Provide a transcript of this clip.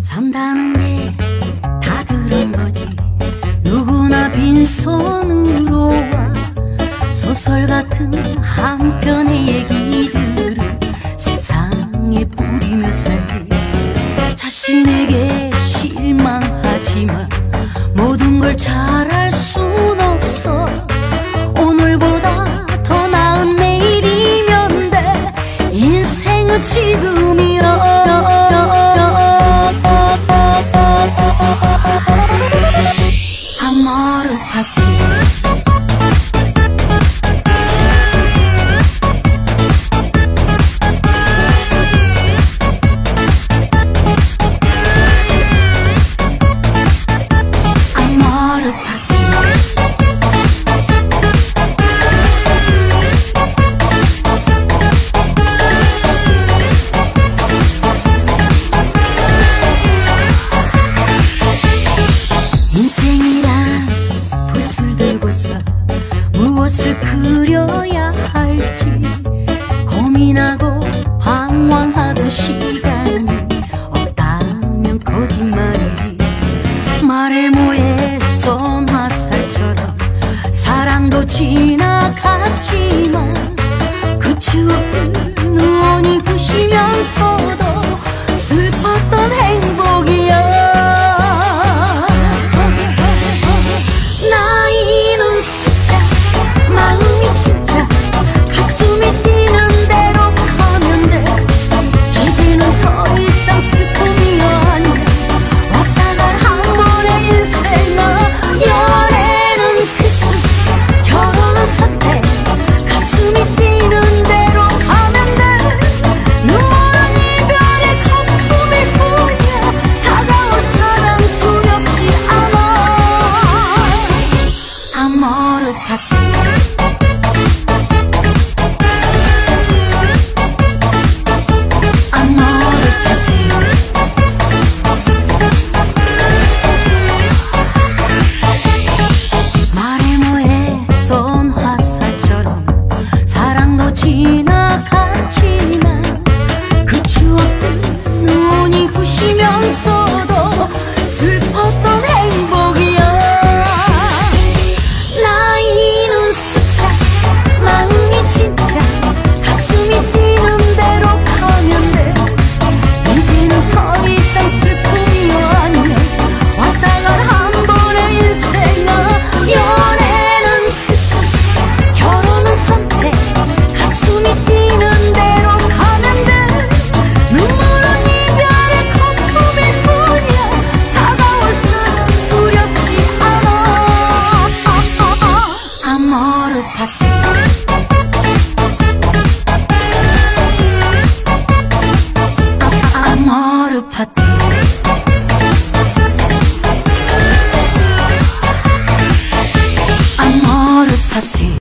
산다는 게 다 그런 거지. 누구나 빈손으로 와. 소설 같은 한 편의 얘기들을 세상에 뿌리며 살지. 자신에게 실망하지만 모든 걸잘 들고서 무엇을 그려야 할지 고민하고 방황하던 시간 없다면 거짓말